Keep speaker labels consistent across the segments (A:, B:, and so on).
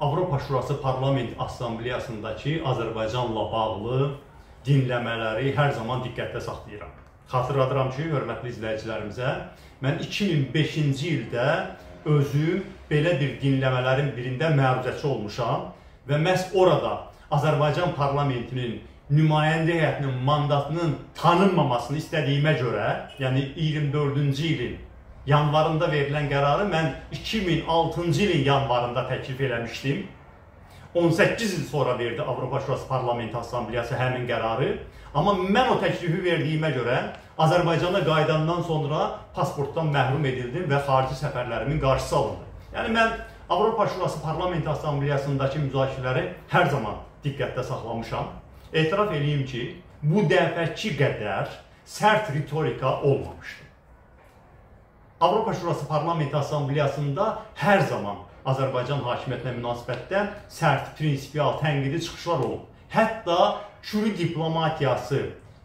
A: Avropa Şurası Parlament Assambleyasındakı Azərbaycanla bağlı dinləmələri hər zaman diqqətdə saxlayıram. Xatırladıram ki, hörmətli izləyicilərimizə, mən 2005-ci ildə özüm belə bir dinləmələrin birində məruzəçi olmuşam və məhz orada Azərbaycan parlamentinin nümayəndə heyətinin mandatının tanınmamasını istədiyimə görə, yəni 24-cü ilin yanvarında verilən qərarı mən 2006-cı ilin yanvarında təklif eləmişdim. 18 il sonra verdi Avropa Şurası Parlament Assambleyası həmin qərarı. Amma mən o təklifi verdiyimə görə Azərbaycana qayıdandan sonra pasportdan məhrum edildim və xarici səfərlərimin qarşısı alındı. Yəni mən Avropa Şurası Parlament Assambleyasındakı müzakirələri hər zaman diqqətdə saxlamışam. Etiraf eləyim ki, bu dəfəki qədər sərt ritorika olmamışdı. Avropa Şurası Parlament Assambleyasında hər zaman Azərbaycan hakimiyyətinə münasibətdə sərt, prinsipial, tənqidi çıxışlar olub. Hətta Kürü diplomatiyası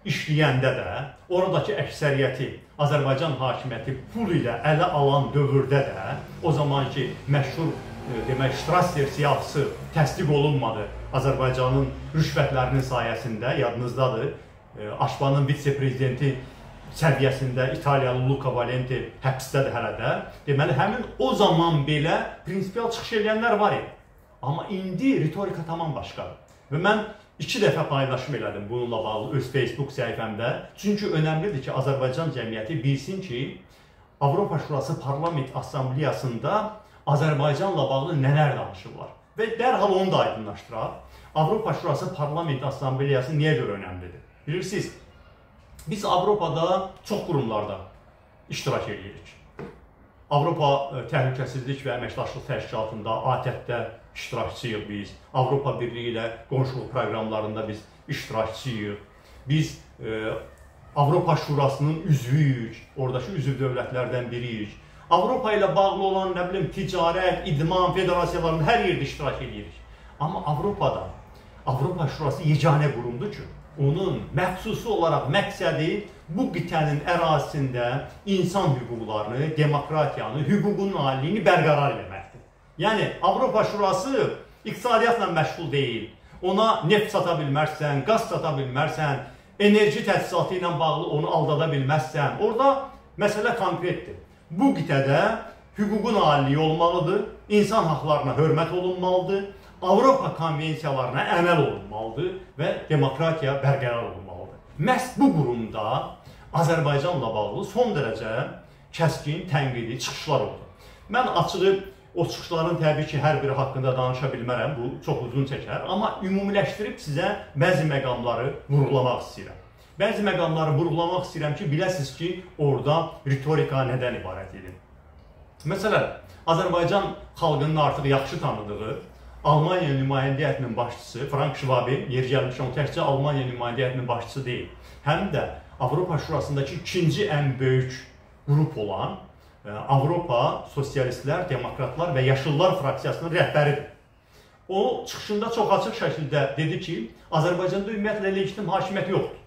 A: işləyəndə də oradakı əksəriyyəti Azərbaycan hakimiyyəti pul ilə ələ alan dövrdə də o zamanki məşhur e, demək Strasser siyahısı təsdiq olunmadı. Azərbaycanın rüşvətlərinin sayəsində yadınızdadır. E, Aşbanın vitse-prezidenti səviyyəsində İtaliyalı Luca Valenti həbsdədir hələ də. Deməli, həmin o zaman belə prinsipial çıxış edənlər var idi. Amma indi ritorika tamam başqadır. Və mən iki dəfə paylaşım elədim bununla bağlı öz Facebook səhifəmdə. Çünki önəmlidir ki, Azərbaycan cəmiyyəti bilsin ki, Avropa Şurası Parlament Assambleyasında Azərbaycanla bağlı nələr danışırlar. Və dərhal onu da aydınlaşdıraq. Avropa Şurası Parlament Assambleyası niyə görə önəmlidir? Bilirsiniz, Biz Avropada çox qurumlarda iştirak edirik. Avropa e, Təhlükəsizlik və Əməkdaşlıq Təşkilatında, ATƏT-də iştirakçıyıq biz. Avropa Birliyi ilə qonşuluq proqramlarında biz iştirakçıyıq. Biz e, Avropa Şurasının üzvüyük, oradakı üzv dövlətlərdən biriyik. Avropa ilə bağlı olan, nə bilim, ticarət, idman federasiyalarında hər yerdə iştirak edirik. Amma Avropada Avropa Şurası yeganə qurumdur ki, onun məxsusi olaraq məqsədi bu qitənin ərazisində insan hüquqlarını, demokratiyanı, hüququn aliliyini bərqərar etməkdir. Yəni Avropa Şurası iqtisadiyyatla məşğul deyil. Ona neft sata bilmərsən, qaz sata bilmərsən, enerji təchizatı ilə bağlı onu aldada bilməzsən. Orada məsələ konkretdir. Bu qitədə hüququn aliliyi olmalıdır, insan haqlarına hörmət olunmalıdır Avropa konvensiyalarına əməl olunmalıdır və demokratiya bərqərar olunmalıdır. Məhz bu qurumda Azərbaycanla bağlı son dərəcə kəskin, tənqidi çıxışlar oldu. Mən açığı o çıxışların təbii ki, hər biri haqqında danışa bilmərəm, bu çox uzun çəkər, amma ümumiləşdirib sizə bəzi məqamları vurğulamaq istəyirəm. Bəzi məqamları vurğulamaq istəyirəm ki, biləsiniz ki, orada ritorika nədən ibarət edir. Məsələn, Azərbaycan xalqının artıq yaxşı tanıdığı Almaniya nümayəndə heyətinin başçısı Frank Schwabin yer gəlmişəm, təkcə Almaniya nümayəndə heyətinin başçısı deyil. Həm də Avropa Şurasındakı ikinci ən böyük qrup olan e, Avropa Sosialistlər, Demokratlar və Yaşıllar fraksiyasının rəhbəridir. O çıxışında çox açıq şəkildə dedi ki, Azərbaycanda ümumiyyətlə legitim hakimiyyət yoxdur.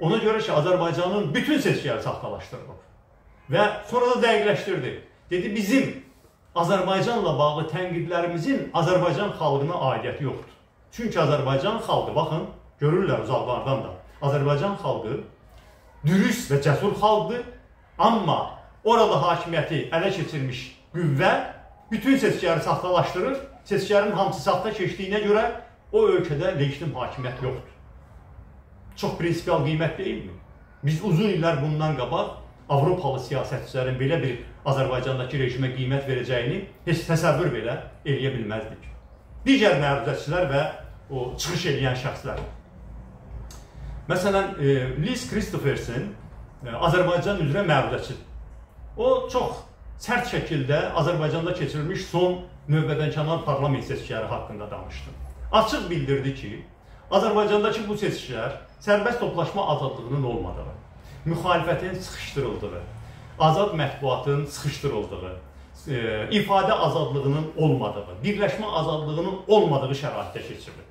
A: Ona görə ki, Azərbaycanın bütün seçkiləri saxtalaşdırılıb və sonra da dəqiqləşdirdi. Dedi, bizim Azərbaycanla bağlı tənqidlərimizin Azərbaycan xalqına aidiyyəti yoxdur. Çünki Azərbaycan xalqı, baxın, görürlər uzaqlardan da. Azərbaycan xalqı dürüst və cəsur xalqdır, amma orada hakimiyyəti ələ keçirmiş qüvvə bütün seçkiləri saxtalaşdırır. Seçkilərin hamısı saxta keçdiyinə görə o ölkədə legitim hakimiyyət yoxdur. Çox prinsipial qiymət deyilmi? Biz uzun illər bundan qabaq Avropalı siyasətçilərin belə bir Azərbaycandakı rejimə qiymət verəcəyini heç təsəvvür belə eləyə bilməzdik. Digər məruzəçilər və o çıxış edən şəxslər. Məsələn, e, Liz Christopherson e, Azərbaycan üzrə məruzəçidir. O çox sərt şəkildə Azərbaycanda keçirilmiş son növbədənkənar parlament seçkiləri haqqında danışdı. Açıq bildirdi ki, Azərbaycandakı bu seçkilər sərbəst toplaşma azadlığının olmadığı, müxalifətin sıxışdırıldığı, azad mətbuatın sıxışdırıldığı, e, ifadə azadlığının olmadığı, birləşmə azadlığının olmadığı şəraitdə keçirilir.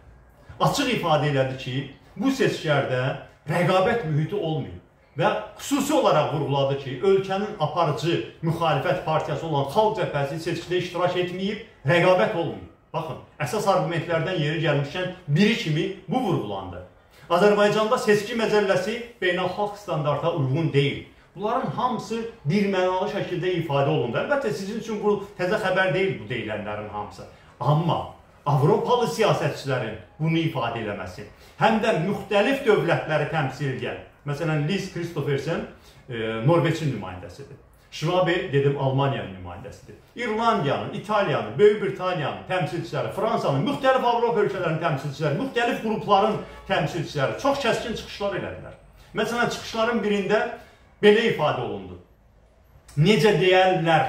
A: Açıq ifadə elədi ki, bu seçkilərdə rəqabət mühiti olmayıb. və xüsusi olaraq vurğuladı ki, ölkənin aparıcı müxalifət partiyası olan Xalq Cəbhəsi seçkidə iştirak etməyib, rəqabət olmayıb. Baxın, əsas argumentlərdən yeri gəlmişkən biri kimi bu vurğulandı. Azərbaycanda seçki məcəlləsi beynəlxalq standarta uyğun deyil. Bunların hamısı bir mənalı şəkildə ifadə olundu. Əlbəttə sizin üçün bu təzə xəbər deyil bu deyilənlərin hamısı. Amma Avropalı siyasətçilərin bunu ifadə eləməsi, həm də müxtəlif dövlətləri təmsil edən Məsələn, Liz Christophersen e, Norveçin nümayəndəsidir. Şvabe dedim Almaniyanın nümayəndəsidir. İrlandiyanın, İtaliyanın, Böyük Britaniyanın təmsilçiləri, Fransanın, müxtəlif Avropa ölkələrinin təmsilçiləri, müxtəlif qrupların təmsilçiləri çox kəskin çıxışlar elədilər. Məsələn, çıxışların birində belə ifadə olundu. Necə deyərlər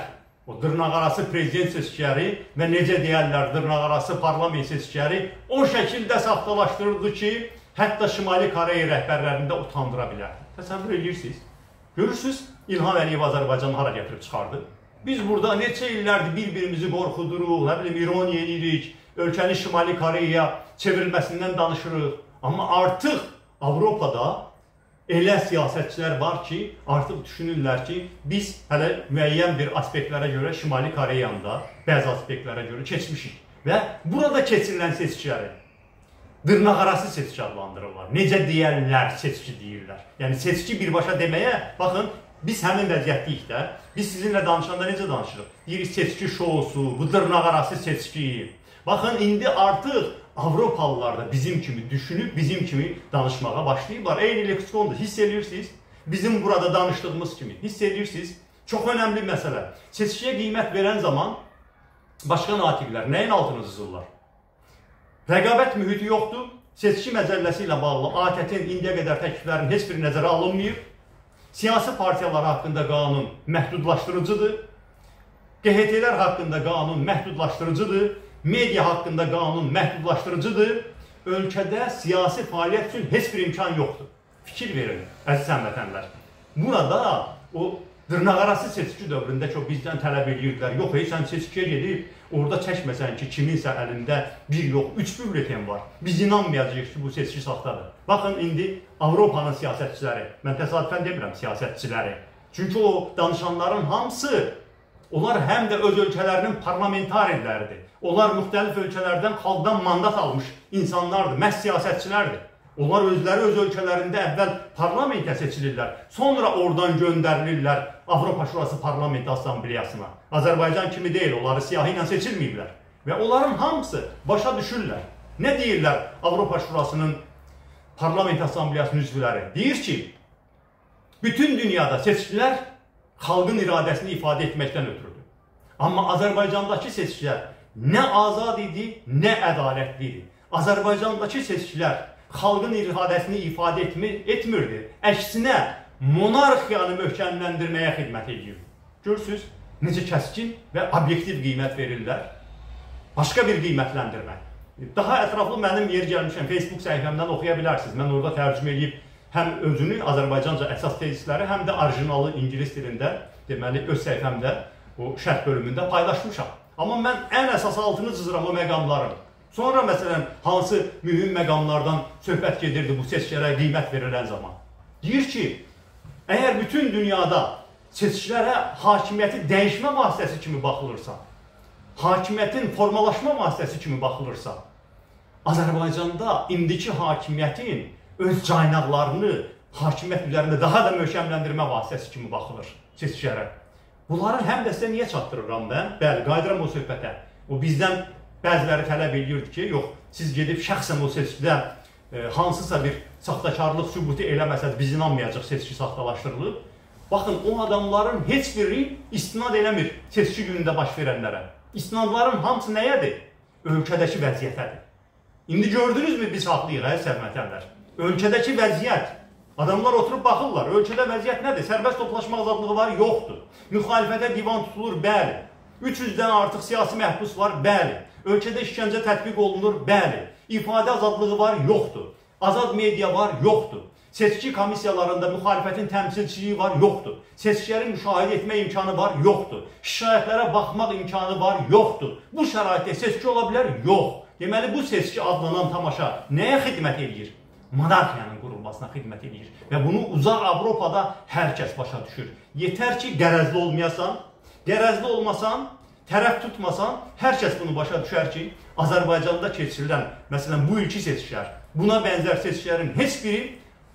A: o dırnaqarası prezident seçkiləri və necə deyərlər dırnaqarası parlament seçkiləri o şəkildə saxtalaşdırıldı ki, hətta Şimali Koreya rəhbərlərini də utandıra bilər. Təsəvvür edirsiniz? Görürsüz, İlham Əliyev Azərbaycanı hara gətirib çıxardı? Biz burada neçə illərdir bir-birimizi qorxuduruq, nə bilim, ironiya edirik, ölkəni Şimali Koreyaya çevrilməsindən danışırıq. Amma artıq Avropada elə siyasətçilər var ki, artıq düşünürlər ki, biz hələ müəyyən bir aspektlərə görə Şimali Koreyanda bəzi aspektlərə görə keçmişik. Və burada keçirilən seçkiləri dırnaqarası seçki adlandırırlar. Necə deyərlər, seçki deyirlər. Yəni seçki birbaşa deməyə, baxın, biz həmin vəziyyətdəyik də. Biz sizinlə danışanda necə danışırıq? Deyirik seçki şousu, bu dırnaqarası seçki. Baxın, indi artıq Avropalılar da bizim kimi düşünüb, bizim kimi danışmağa başlayıblar. Eyni leksikondur, hiss edirsiniz? Bizim burada danışdığımız kimi, hiss edirsiniz? Çox önəmli məsələ. Seçkiyə qiymət verən zaman başqa natiqlər nəyin altını cızırlar? Rəqabət mühiti yoxdur. Seçki məcəlləsi ilə bağlı ATƏT-in indiyə qədər təkliflərinin heç biri nəzərə alınmayıb. Siyasi partiyalar haqqında qanun məhdudlaşdırıcıdır. QHT-lər haqqında qanun məhdudlaşdırıcıdır. Media haqqında qanun məhdudlaşdırıcıdır. Ölkədə siyasi fəaliyyət üçün heç bir imkan yoxdur. Fikir verin, əziz həmvətənlər. Burada o dırnaqarası seçki dövründə o bizdən tələb edirdilər. Yox, ey, sən seçkiyə gedib, orada çəkməsən ki, kiminsə əlində bir yox, üç bülleten var. Biz inanmayacağıq ki, bu seçki saxtadır. Baxın, indi Avropanın siyasətçiləri, mən təsadüfən demirəm siyasətçiləri. Çünki o danışanların hamısı, onlar həm də öz ölkələrinin parlamentariləridir. Onlar müxtəlif ölkələrdən xalqdan mandat almış insanlardır, məhz siyasətçilərdir. Onlar özləri öz ölkələrində əvvəl parlamentə seçilirlər, sonra oradan göndərilirlər Avropa Şurası Parlament Assambleyasına. Azərbaycan kimi deyil, onları siyahı ilə seçilməyiblər. Və onların hamısı başa düşürlər. Nə deyirlər Avropa Şurasının Parlament Assambleyasının üzvləri? Deyir ki, bütün dünyada seçkilər xalqın iradəsini ifadə etməkdən ötürüdür. Amma Azərbaycandakı seçkilər nə azad idi, nə ədalətli idi. Azərbaycandakı seçkilər xalqın iradəsini ifadə etmir, etmirdi. Əksinə, monarxiyanı möhkəmləndirməyə xidmət edir. Görürsüz, necə kəskin və obyektiv qiymət verirlər. Başqa bir qiymətləndirmə. Daha ətraflı mənim yer gəlmişəm Facebook səhifəmdən oxuya bilərsiniz. Mən orada tərcümə edib həm özünü Azərbaycanca əsas tezisləri, həm də orijinalı ingilis dilində, deməli öz səhifəmdə o şərh bölümündə paylaşmışam. Amma mən ən əsas altını cızıram o məqamların. Sonra məsələn, hansı mühüm məqamlardan söhbət gedirdi bu seçkilərə qiymət verilən zaman? Deyir ki, əgər bütün dünyada seçkilərə hakimiyyəti dəyişmə vasitəsi kimi baxılırsa, hakimiyyətin formalaşma vasitəsi kimi baxılırsa, Azərbaycanda indiki hakimiyyətin öz caynaqlarını hakimiyyət üzərində daha da möhkəmləndirmə vasitəsi kimi baxılır seçkilərə. Bunların həm də sizə niyə çatdırıram mən? Bəli, qayıdıram o söhbətə. O bizdən Bəziləri tələb edirdi ki, yox, siz gedib şəxsən o seçkidə e, hansısa bir saxtakarlıq sübutu eləməsəz biz inanmayacaq seçki saxtalaşdırılıb. Baxın, o adamların heç biri istinad eləmir seçki günündə baş verənlərə. İstinadların hamısı nəyədir? Ölkədəki vəziyyətədir. İndi gördünüzmü biz haqlıyıq, hə, sərmətənlər? Ölkədəki vəziyyət. Adamlar oturub baxırlar, ölkədə vəziyyət nədir? Sərbəst toplaşma azadlığı var, yoxdur. Müxalifətə divan tutulur, bəli. 300-dən artıq siyasi məhbus var, bəli. Ölkədə işgəncə tətbiq olunur, bəli. İfadə azadlığı var, yoxdur. Azad media var, yoxdur. Seçki komissiyalarında müxalifətin təmsilçiliyi var, yoxdur. Seçkiləri müşahidə etmə imkanı var, yoxdur. Şikayətlərə baxmaq imkanı var, yoxdur. Bu şəraitdə seçki ola bilər? Yox. Deməli, bu seçki adlanan tamaşa nəyə xidmət edir? monarxiyanın qurulmasına xidmət edir. Və bunu uzaq Avropada hər kəs başa düşür. Yetər ki, qərəzli olmayasan, qərəzli olmasan, tərəf tutmasan, hər kəs bunu başa düşər ki, Azərbaycanda keçirilən, məsələn, bu ilki seçkilər, buna bənzər seçkilərin heç biri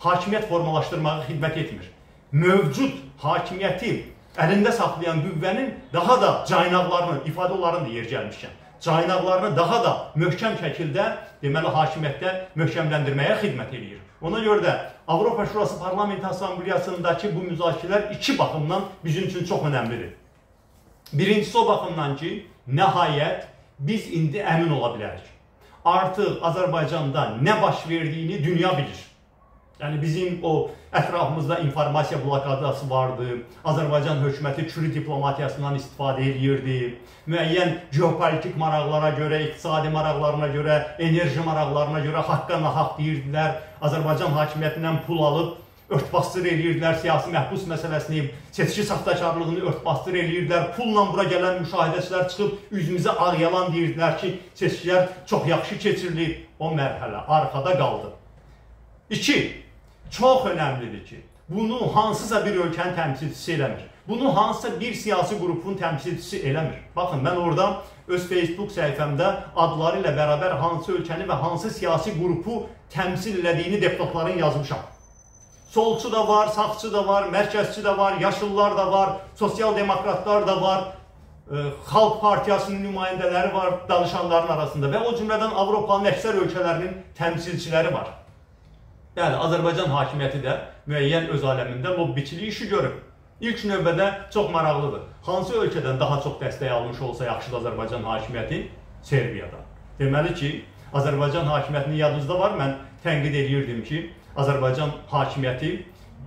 A: hakimiyyət formalaşdırmağa xidmət etmir. Mövcud hakimiyyəti əlində saxlayan qüvvənin daha da caynaqlarını, ifadə da yer gəlmişkən, caynaqlarını daha da möhkəm şəkildə deməli hakimiyyətdə möhkəmləndirməyə xidmət eləyir. Ona görə də Avropa Şurası Parlament Assambleyasındakı bu müzakirələr iki baxımdan bizim üçün çox önəmlidir. Birincisi o baxımdan ki, nəhayət biz indi əmin ola bilərik. Artıq Azərbaycanda nə baş verdiyini dünya bilir. Yəni bizim o ətrafımızda informasiya blokadası vardı. Azərbaycan hökuməti çürü diplomatiyasından istifadə edirdi. Müəyyən geopolitik maraqlara görə, iqtisadi maraqlarına görə, enerji maraqlarına görə haqqa nahaq deyirdilər. Azərbaycan hakimiyyətindən pul alıb örtbasdır eləyirdilər siyasi məhbus məsələsini, seçki saxtakarlığını örtbasdır eləyirdilər. Pulla bura gələn müşahidəçilər çıxıb üzümüzə ağ yalan deyirdilər ki, seçkilər çox yaxşı keçirilir. O mərhələ arxada qaldı. 2 çox önəmlidir ki, bunu hansısa bir ölkənin təmsilçisi eləmir. Bunu hansısa bir siyasi qrupun təmsilçisi eləmir. Baxın, mən orada öz Facebook səhifəmdə adları ilə bərabər hansı ölkəni və hansı siyasi qrupu təmsil elədiyini deputatların yazmışam. Solçu da var, sağçı da var, mərkəzçi də var, yaşıllar da var, sosial demokratlar da var, ə, e, Xalq Partiyasının nümayəndələri var danışanların arasında və o cümlədən Avropanın əksər ölkələrinin təmsilçiləri var. Yəni Azərbaycan hakimiyyəti də müəyyən öz aləmində lobbiçilik işi görüb. İlk növbədə çox maraqlıdır. Hansı ölkədən daha çox dəstək almış olsa yaxşıdır Azərbaycan hakimiyyəti? Serbiyadan. Deməli ki, Azərbaycan hakimiyyətinin yadınızda var, mən tənqid edirdim ki, Azərbaycan hakimiyyəti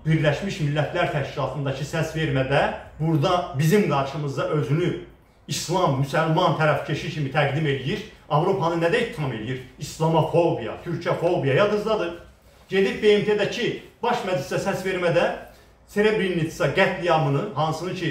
A: Birləşmiş Millətlər Təşkilatındakı səs vermədə burada bizim qarşımızda özünü İslam, müsəlman tərəfkeşi kimi təqdim edir. Avropanı nədə ittiham edir? İslamofobiya, türkəfobiya yadınızdadır. Gedib BMT-dəki baş məclisə səs vermədə Srebrenica qətliamını, hansını ki,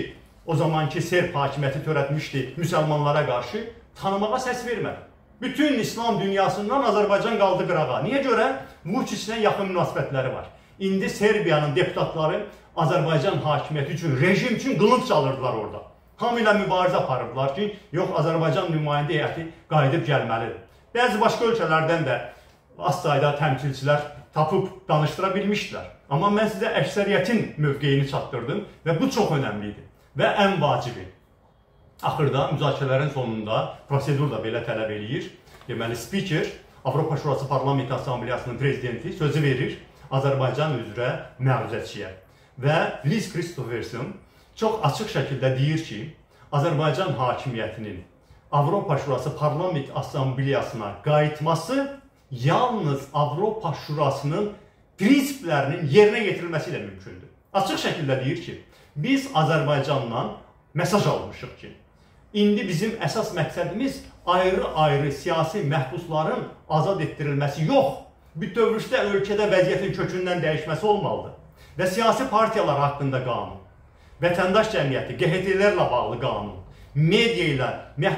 A: o zamanki Serb hakimiyyəti törətmişdi müsəlmanlara qarşı, tanımağa səs vermədi. Bütün İslam dünyasından Azərbaycan qaldı qırağa. Niyə görə? Vučićlə yaxın münasibətləri var. İndi Serbiyanın deputatları Azərbaycan hakimiyyəti üçün, rejim üçün qılınc çalırdılar orada. Hamı ilə mübarizə aparırdılar ki, yox, Azərbaycan nümayəndə heyəti qayıdıb gəlməlidir. Bəzi başqa ölkələrdən də az sayda təmsilçilər tapıb danışdıra bilmişdilər. Amma mən sizə əksəriyyətin mövqeyini çatdırdım və bu çox önəmli idi və ən vacibi. Axırda müzakirələrin sonunda prosedur da belə tələb eləyir. Deməli, spiker Avropa Şurası Parlament Assambleyasının prezidenti sözü verir Azərbaycan üzrə məruzəçiyə. Və Liz Christopherson çox açıq şəkildə deyir ki, Azərbaycan hakimiyyətinin Avropa Şurası Parlament Assambleyasına qayıtması yalnız Avropa Şurasının prinsiplərinin yerinə yetirilməsi ilə mümkündür. Açıq şəkildə deyir ki, biz Azərbaycandan mesaj almışıq ki, indi bizim əsas məqsədimiz ayrı-ayrı siyasi məhbusların azad etdirilməsi yox, bütövlükdə ölkədə vəziyyətin kökündən dəyişməsi olmalıdır. Və siyasi partiyalar haqqında qanun, vətəndaş cəmiyyəti, QHT-lərlə bağlı qanun, media ilə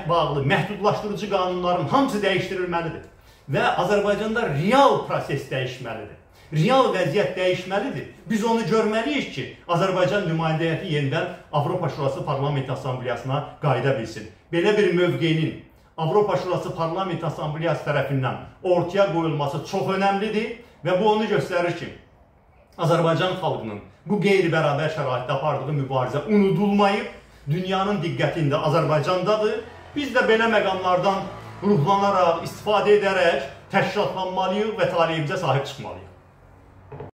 A: bağlı məhdudlaşdırıcı qanunların hamısı dəyişdirilməlidir və Azərbaycanda real proses dəyişməlidir. Real vəziyyət dəyişməlidir. Biz onu görməliyik ki, Azərbaycan nümayəndə heyəti yenidən Avropa Şurası Parlament Assambleyasına qayıda bilsin. Belə bir mövqeyinin Avropa Şurası Parlament Assambleyası tərəfindən ortaya qoyulması çox önəmlidir və bu onu göstərir ki, Azərbaycan xalqının bu qeyri-bərabər şəraitdə apardığı mübarizə unudulmayıb, dünyanın diqqətində Azərbaycandadır. Biz də belə məqamlardan ruhlanaraq, istifadə edərək təşkilatlanmalıyıq və taleyimizə sahib çıxmalıyıq.